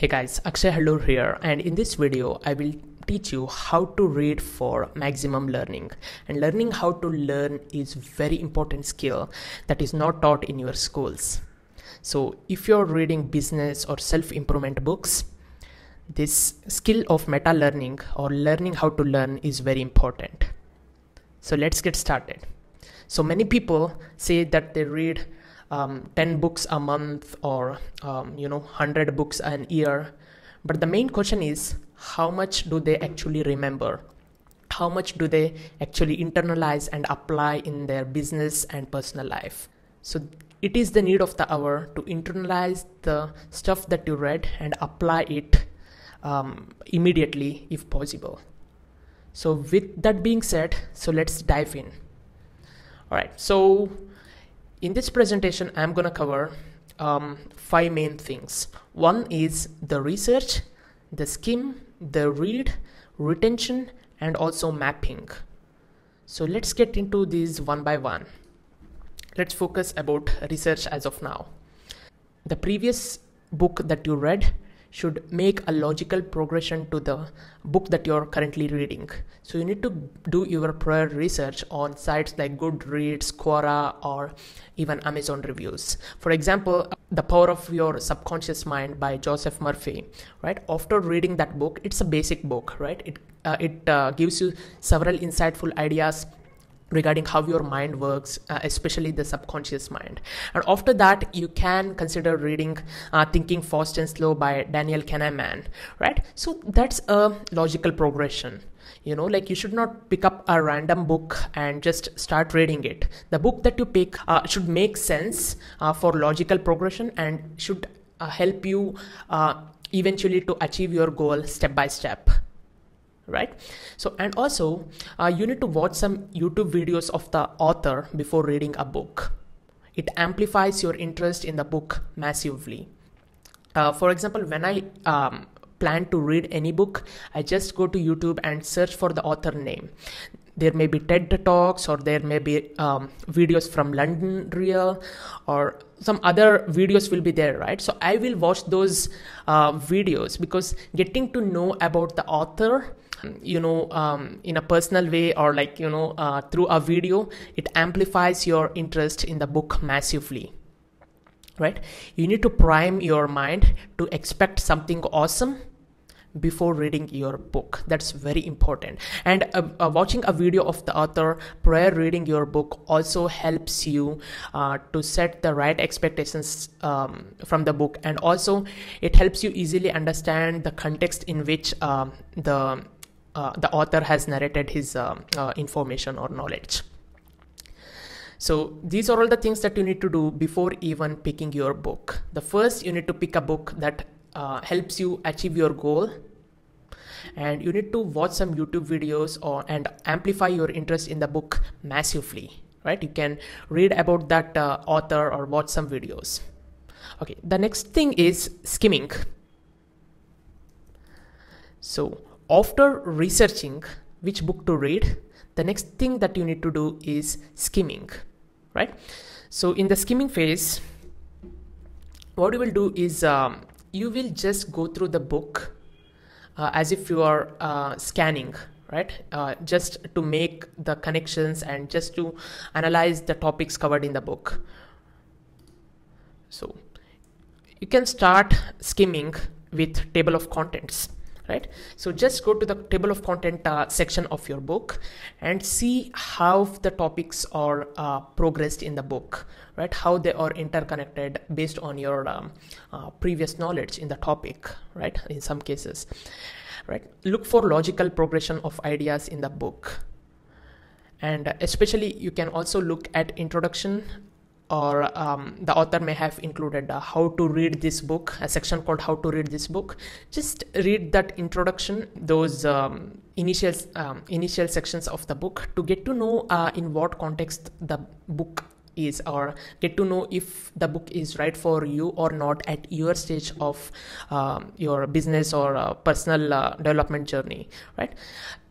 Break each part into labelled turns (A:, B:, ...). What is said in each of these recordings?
A: Hey guys, Akshay Hallur here and in this video I will teach you how to read for maximum learning and learning how to learn is very important skill that is not taught in your schools. So if you're reading business or self-improvement books, this skill of meta learning or learning how to learn is very important. So let's get started. So many people say that they read um, 10 books a month or um, you know 100 books an year. But the main question is how much do they actually remember? How much do they actually internalize and apply in their business and personal life? So it is the need of the hour to internalize the stuff that you read and apply it um, immediately if possible. So with that being said so let's dive in. All right so in this presentation, I'm to cover um, five main things. One is the research, the skim, the read, retention, and also mapping. So let's get into these one by one. Let's focus about research as of now. The previous book that you read should make a logical progression to the book that you're currently reading. So you need to do your prior research on sites like Goodreads, Quora, or even Amazon reviews. For example, The Power of Your Subconscious Mind by Joseph Murphy, right? After reading that book, it's a basic book, right? It uh, it uh, gives you several insightful ideas regarding how your mind works, uh, especially the subconscious mind. And after that, you can consider reading uh, Thinking Fast and Slow by Daniel Kahneman, right? So that's a logical progression. You know, like you should not pick up a random book and just start reading it. The book that you pick uh, should make sense uh, for logical progression and should uh, help you uh, eventually to achieve your goal step by step right? So and also uh, you need to watch some youtube videos of the author before reading a book. It amplifies your interest in the book massively. Uh, for example when i um, plan to read any book i just go to youtube and search for the author name. There may be TED Talks or there may be um, videos from London Real or some other videos will be there, right? So I will watch those uh, videos because getting to know about the author you know um, in a personal way or like you know uh, through a video it amplifies your interest in the book massively right? You need to prime your mind to expect something awesome before reading your book. That's very important. And uh, uh, watching a video of the author prior reading your book also helps you uh, to set the right expectations um, from the book. And also it helps you easily understand the context in which um, the uh, the author has narrated his uh, uh, information or knowledge. So these are all the things that you need to do before even picking your book. The first you need to pick a book that uh, helps you achieve your goal. And you need to watch some youtube videos or and amplify your interest in the book massively right? You can read about that uh, author or watch some videos. Okay the next thing is skimming. So after researching which book to read the next thing that you need to do is skimming right? So in the skimming phase what you will do is um, you will just go through the book uh, as if you are uh, scanning right? Uh, just to make the connections and just to analyze the topics covered in the book. So you can start skimming with table of contents right? So just go to the table of content uh, section of your book and see how the topics are uh, progressed in the book right? How they are interconnected based on your um, uh, previous knowledge in the topic right? In some cases right? Look for logical progression of ideas in the book. And especially you can also look at introduction or um, the author may have included uh, how to read this book a section called how to read this book. Just read that introduction those um, initial um, initial sections of the book to get to know uh, in what context the book is or get to know if the book is right for you or not at your stage of um, your business or uh, personal uh, development journey right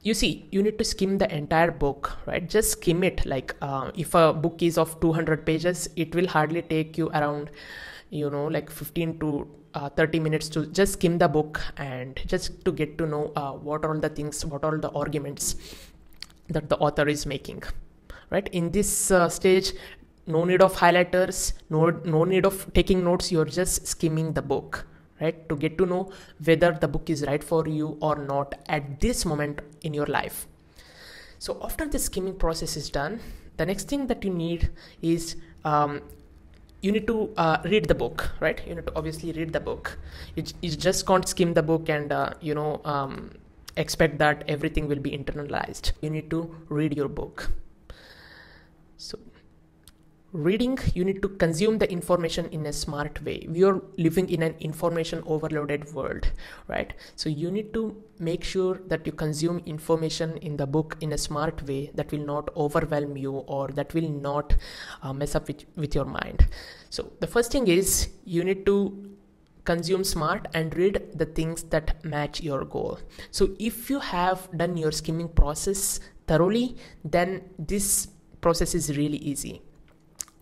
A: you see you need to skim the entire book right? Just skim it. Like uh, if a book is of 200 pages it will hardly take you around you know like 15 to uh, 30 minutes to just skim the book and just to get to know uh, what are all the things what all the arguments that the author is making right? In this uh, stage no need of highlighters no no need of taking notes. You're just skimming the book right to get to know whether the book is right for you or not at this moment in your life. So after the skimming process is done the next thing that you need is um, you need to uh, read the book right? You need to obviously read the book. You, you just can't skim the book and uh, you know um, expect that everything will be internalized. You need to read your book. So reading you need to consume the information in a smart way. We are living in an information overloaded world right? So you need to make sure that you consume information in the book in a smart way that will not overwhelm you or that will not uh, mess up with, with your mind. So the first thing is you need to consume smart and read the things that match your goal. So if you have done your skimming process thoroughly then this process is really easy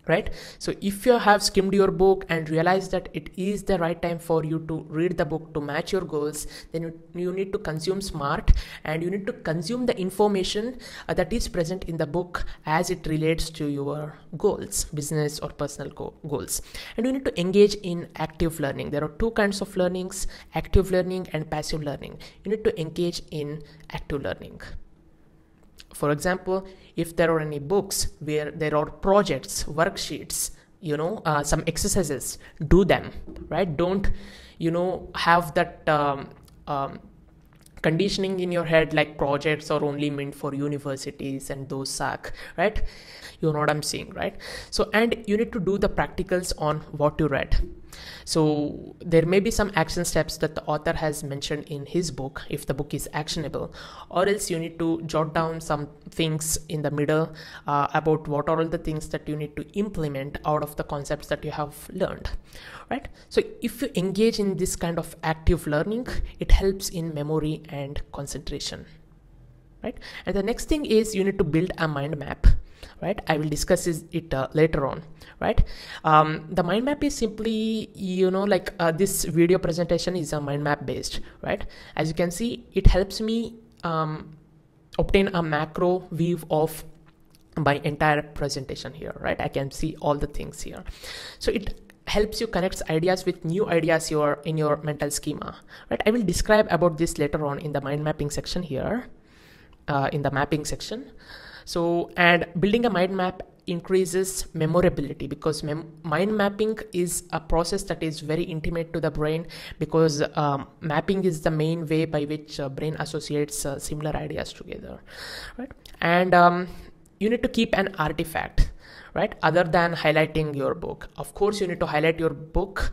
A: right? So if you have skimmed your book and realized that it is the right time for you to read the book to match your goals then you, you need to consume smart and you need to consume the information uh, that is present in the book as it relates to your goals business or personal go- goals. And you need to engage in active learning. There are two kinds of learnings active learning and passive learning. You need to engage in active learning for example if there are any books where there are projects worksheets you know uh, some exercises do them right? Don't you know have that um, um, conditioning in your head like projects are only meant for universities and those suck right? You know what i'm saying right? So and you need to do the practicals on what you read so there may be some action steps that the author has mentioned in his book if the book is actionable or else you need to jot down some things in the middle uh, about what are all the things that you need to implement out of the concepts that you have learned right? So if you engage in this kind of active learning it helps in memory and concentration right? And the next thing is you need to build a mind map right? I will discuss it uh, later on right? Um, the mind map is simply you know like uh, this video presentation is a mind map based right? As you can see it helps me um, obtain a macro view of my entire presentation here right? I can see all the things here. So it helps you connect ideas with new ideas your in your mental schema right? I will describe about this later on in the mind mapping section here uh, in the mapping section so and building a mind map increases memorability because mem- mind mapping is a process that is very intimate to the brain because um, mapping is the main way by which uh, brain associates uh, similar ideas together right? And um, you need to keep an artifact right? Other than highlighting your book. Of course you need to highlight your book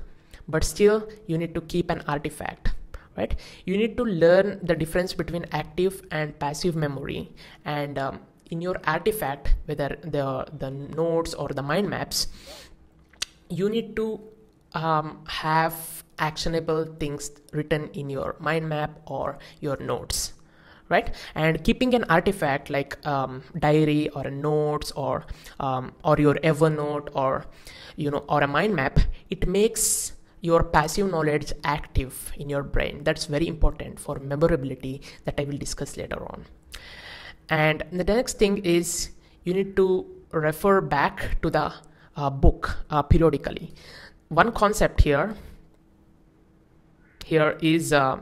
A: but still you need to keep an artifact right? You need to learn the difference between active and passive memory. And um, in your artifact whether the the nodes or the mind maps you need to um, have actionable things written in your mind map or your notes right? And keeping an artifact like um, diary or a notes or um, or your evernote or you know or a mind map it makes your passive knowledge active in your brain. That's very important for memorability that i will discuss later on and the next thing is you need to refer back to the uh, book uh, periodically. One concept here here is uh,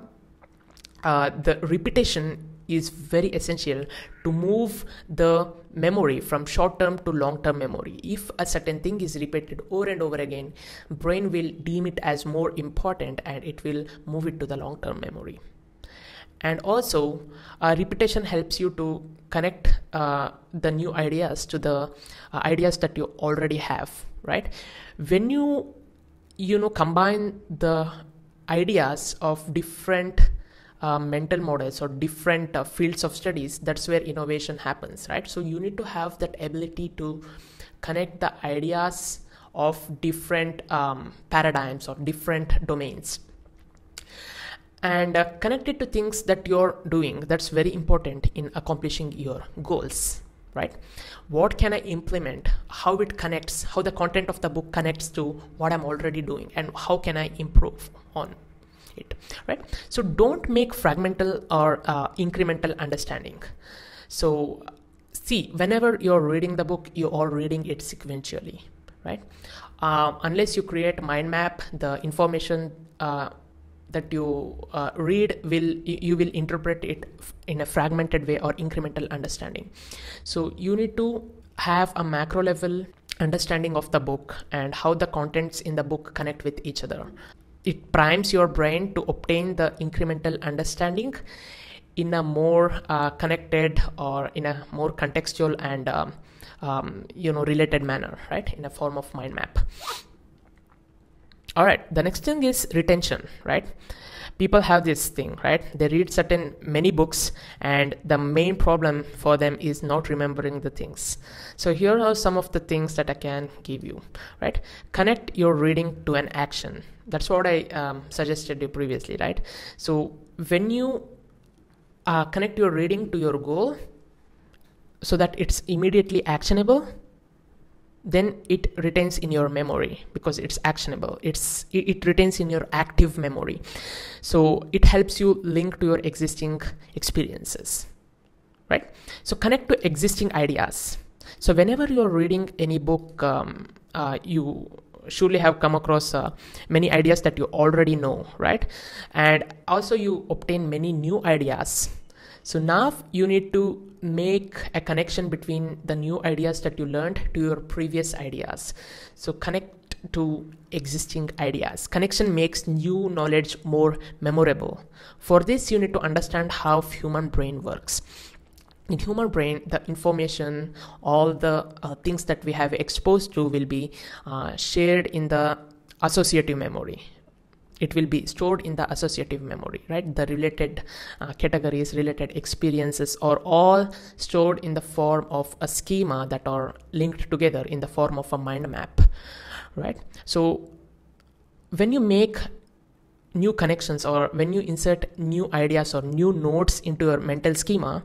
A: uh the repetition is very essential to move the memory from short term to long term memory. If a certain thing is repeated over and over again brain will deem it as more important and it will move it to the long term memory and also uh, repetition helps you to connect uh, the new ideas to the uh, ideas that you already have right? When you you know combine the ideas of different uh, mental models or different uh, fields of studies that's where innovation happens right? So you need to have that ability to connect the ideas of different um, paradigms or different domains and uh, connect it to things that you're doing that's very important in accomplishing your goals right? What can i implement? How it connects? How the content of the book connects to what i'm already doing and how can i improve on it right? So don't make fragmental or uh, incremental understanding. So see whenever you're reading the book you are reading it sequentially right? Uh, unless you create mind map the information uh, that you uh, read will you will interpret it in a fragmented way or incremental understanding. So you need to have a macro level understanding of the book and how the contents in the book connect with each other. It primes your brain to obtain the incremental understanding in a more uh, connected or in a more contextual and um, um, you know related manner right? In a form of mind map all right the next thing is retention right? People have this thing right? They read certain many books and the main problem for them is not remembering the things. So here are some of the things that i can give you right? Connect your reading to an action. That's what i um, suggested you previously right? So when you uh, connect your reading to your goal so that it's immediately actionable then it retains in your memory because it's actionable. It's it, retains in your active memory. So it helps you link to your existing experiences right? So connect to existing ideas. So whenever you're reading any book um, uh, you surely have come across uh, many ideas that you already know right? And also you obtain many new ideas so now you need to make a connection between the new ideas that you learned to your previous ideas. So connect to existing ideas. Connection makes new knowledge more memorable. For this, you need to understand how human brain works in human brain the information all the uh, things that we have exposed to will be uh, shared in the associative memory it will be stored in the associative memory right? The related uh, categories related experiences are all stored in the form of a schema that are linked together in the form of a mind map right? So when you make new connections or when you insert new ideas or new nodes into your mental schema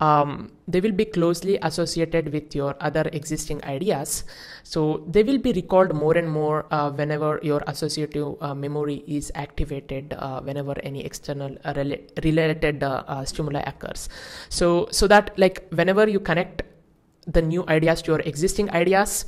A: um, they will be closely associated with your other existing ideas. So they will be recalled more and more uh, whenever your associative uh, memory is activated uh, whenever any external uh, rela related uh, uh, stimuli occurs. So so that like whenever you connect the new ideas to your existing ideas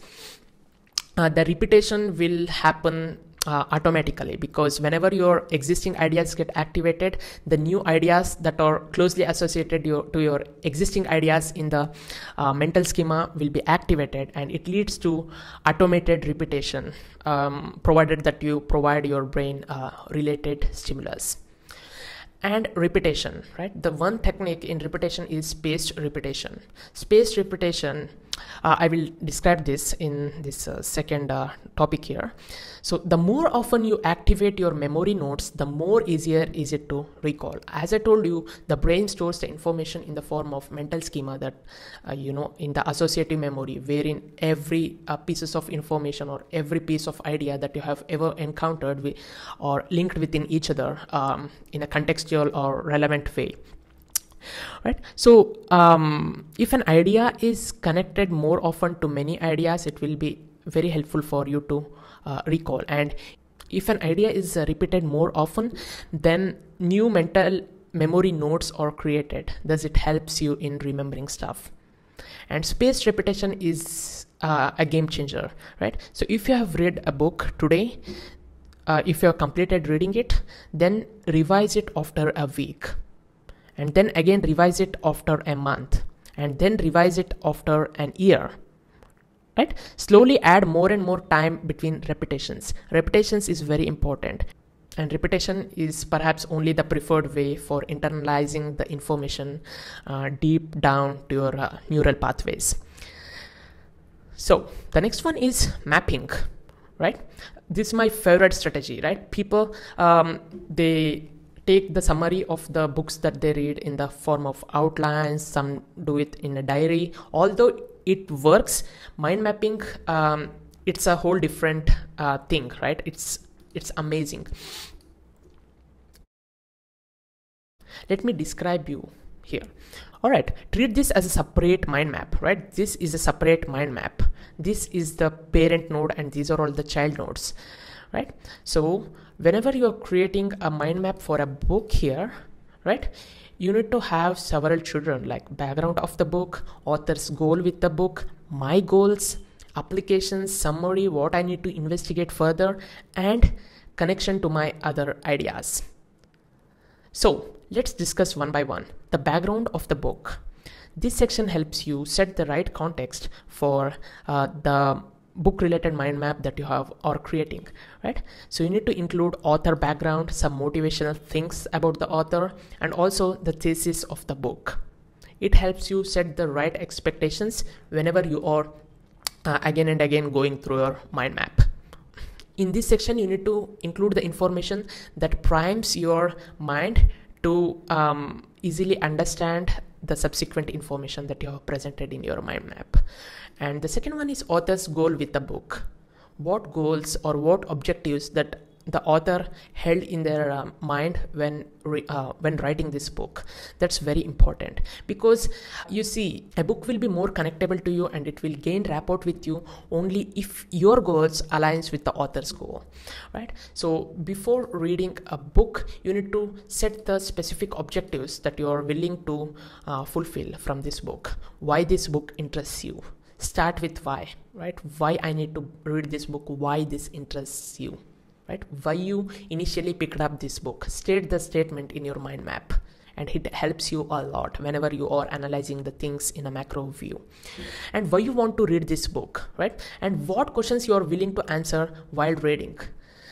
A: the repetition will happen uh, automatically because whenever your existing ideas get activated the new ideas that are closely associated your, to your existing ideas in the uh, mental schema will be activated and it leads to automated repetition um, provided that you provide your brain uh, related stimulus. And repetition right? The one technique in repetition is spaced repetition. Spaced repetition uh, i will describe this in this uh, second uh, topic here. So the more often you activate your memory nodes the more easier is it to recall. As i told you the brain stores the information in the form of mental schema that uh, you know in the associative memory wherein every uh, pieces of information or every piece of idea that you have ever encountered with, or linked within each other um, in a contextual or relevant way right? So um, if an idea is connected more often to many ideas it will be very helpful for you to uh, recall. And if an idea is uh, repeated more often then new mental memory nodes are created. Thus it helps you in remembering stuff. And spaced repetition is uh, a game changer. Right? So if you have read a book today uh, if you have completed reading it then revise it after a week and then again revise it after a month and then revise it after an year right? Slowly add more and more time between repetitions. Repetitions is very important and repetition is perhaps only the preferred way for internalizing the information uh, deep down to your uh, neural pathways. So the next one is mapping right? This is my favorite strategy right? People um, they take the summary of the books that they read in the form of outlines some do it in a diary. Although it works mind mapping um, it's a whole different uh, thing right? It's it's amazing. Let me describe you here. All right treat this as a separate mind map right? This is a separate mind map. This is the parent node and these are all the child nodes right? So whenever you're creating a mind map for a book here right you need to have several children like background of the book author's goal with the book my goals applications summary what i need to investigate further and connection to my other ideas. So let's discuss one by one the background of the book. This section helps you set the right context for uh, the book related mind map that you have or creating right? So you need to include author background some motivational things about the author and also the thesis of the book. It helps you set the right expectations whenever you are uh, again and again going through your mind map. In this section you need to include the information that primes your mind to um, easily understand the subsequent information that you have presented in your mind map. And the second one is author's goal with the book. What goals or what objectives that the author held in their uh, mind when uh, when writing this book? That's very important. Because you see a book will be more connectable to you and it will gain rapport with you only if your goals aligns with the author's goal right? So before reading a book you need to set the specific objectives that you are willing to uh, fulfill from this book. Why this book interests you start with why right? Why i need to read this book? Why this interests you right? Why you initially picked up this book? State the statement in your mind map and it helps you a lot whenever you are analyzing the things in a macro view. And why you want to read this book right? And what questions you are willing to answer while reading?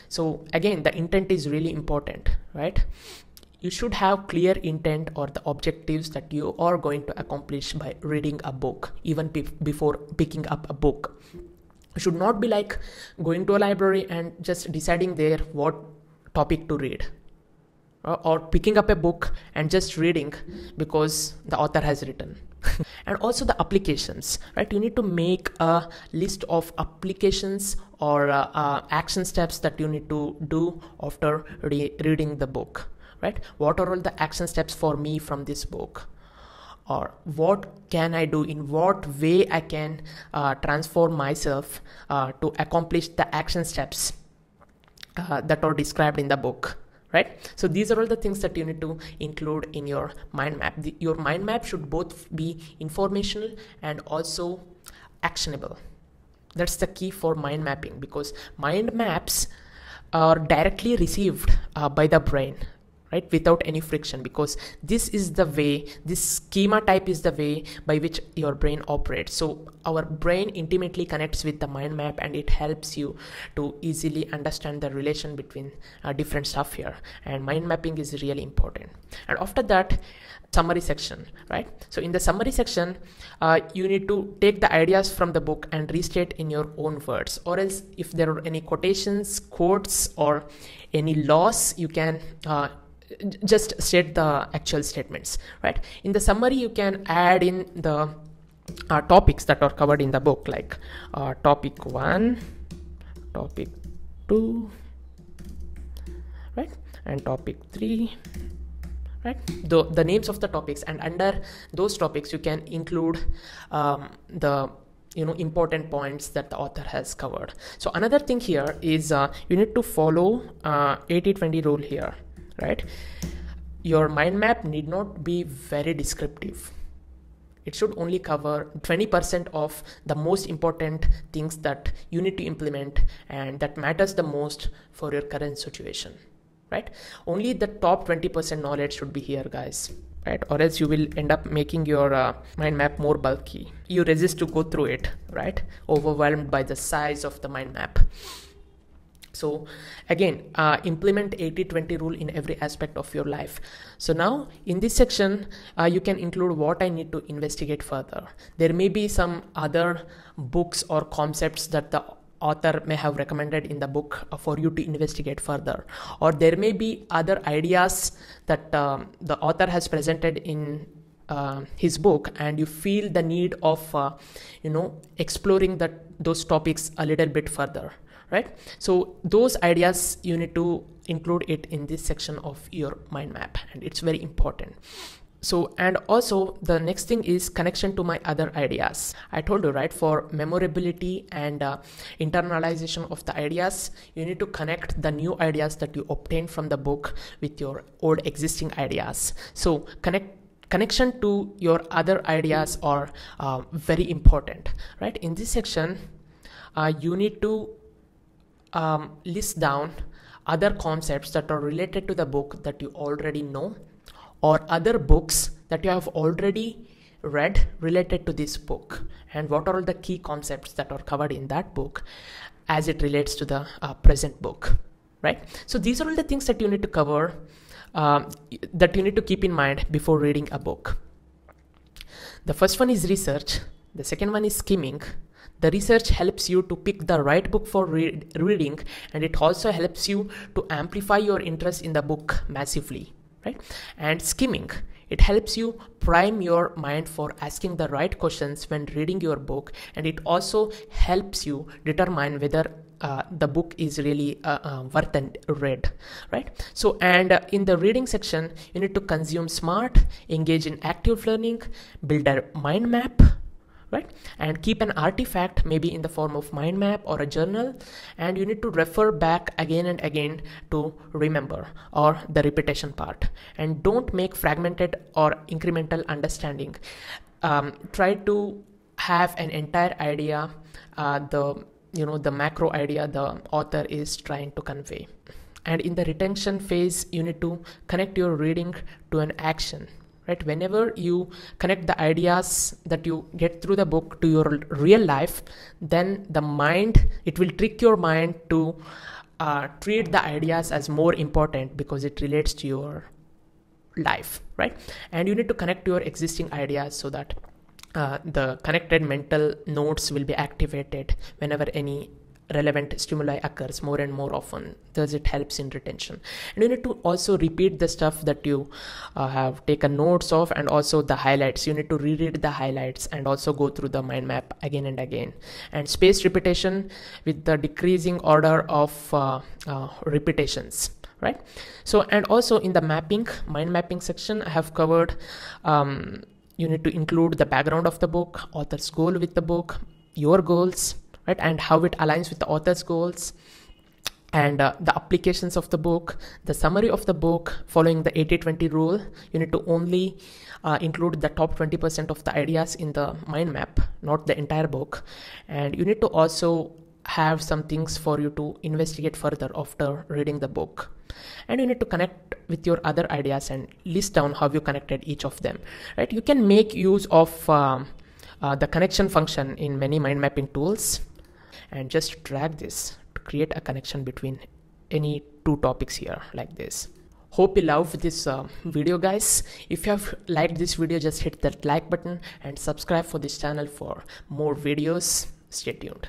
A: So again the intent is really important right you should have clear intent or the objectives that you are going to accomplish by reading a book even before picking up a book. Should not be like going to a library and just deciding there what topic to read or picking up a book and just reading because the author has written. And also the applications right? You need to make a list of applications or uh, uh, action steps that you need to do after re- reading the book right? What are all the action steps for me from this book? Or what can i do? In what way i can uh, transform myself uh, to accomplish the action steps uh, that are described in the book right? So these are all the things that you need to include in your mind map. The, your mind map should both be informational and also actionable. That's the key for mind mapping because mind maps are directly received uh, by the brain right without any friction because this is the way this schema type is the way by which your brain operates. So our brain intimately connects with the mind map and it helps you to easily understand the relation between uh, different stuff here. And mind mapping is really important. And after that summary section right? So in the summary section uh, you need to take the ideas from the book and restate in your own words. Or else if there are any quotations quotes or any laws you can uh, just state the actual statements right? In the summary you can add in the uh, topics that are covered in the book like uh, topic 1 topic 2 right? And topic 3 right? The, the names of the topics and under those topics you can include um, the you know important points that the author has covered. So another thing here is uh, you need to follow uh, 80 20 rule here right? Your mind map need not be very descriptive. It should only cover 20% of the most important things that you need to implement and that matters the most for your current situation right? Only the top 20% knowledge should be here guys right? Or else you will end up making your uh, mind map more bulky. You resist to go through it right? Overwhelmed by the size of the mind map so again uh, implement 80 20 rule in every aspect of your life. So now in this section uh, you can include what i need to investigate further. There may be some other books or concepts that the author may have recommended in the book uh, for you to investigate further. Or there may be other ideas that um, the author has presented in uh, his book and you feel the need of uh, you know exploring that those topics a little bit further right? So those ideas you need to include it in this section of your mind map and it's very important. So and also the next thing is connection to my other ideas. I told you right for memorability and uh, internalization of the ideas you need to connect the new ideas that you obtain from the book with your old existing ideas. So connect connection to your other ideas are uh, very important right? In this section uh, you need to um, list down other concepts that are related to the book that you already know or other books that you have already read related to this book. And what are all the key concepts that are covered in that book as it relates to the uh, present book right? So these are all the things that you need to cover um, that you need to keep in mind before reading a book. The first one is research. The second one is skimming the research helps you to pick the right book for re- reading and it also helps you to amplify your interest in the book massively right? And skimming it helps you prime your mind for asking the right questions when reading your book and it also helps you determine whether uh, the book is really uh, uh, worth and read right? So and uh, in the reading section you need to consume smart engage in active learning build a mind map right? And keep an artifact maybe in the form of mind map or a journal and you need to refer back again and again to remember or the repetition part. And don't make fragmented or incremental understanding. Um, try to have an entire idea uh, the you know the macro idea the author is trying to convey. And in the retention phase you need to connect your reading to an action right? Whenever you connect the ideas that you get through the book to your real life then the mind it will trick your mind to uh, treat the ideas as more important because it relates to your life. Right? And you need to connect to your existing ideas so that uh, the connected mental nodes will be activated whenever any relevant stimuli occurs more and more often thus it helps in retention. And you need to also repeat the stuff that you uh, have taken notes of and also the highlights. You need to reread the highlights and also go through the mind map again and again. And spaced repetition with the decreasing order of uh, uh, repetitions right? So and also in the mapping mind mapping section i have covered um, you need to include the background of the book author's goal with the book your goals right and how it aligns with the author's goals and uh, the applications of the book the summary of the book following the 80-20 rule. You need to only uh, include the top 20% of the ideas in the mind map not the entire book. And you need to also have some things for you to investigate further after reading the book. And you need to connect with your other ideas and list down how you connected each of them right? You can make use of um, uh, the connection function in many mind mapping tools and just drag this to create a connection between any two topics here like this. Hope you love this uh, video guys. If you have liked this video just hit that like button and subscribe for this channel for more videos. Stay tuned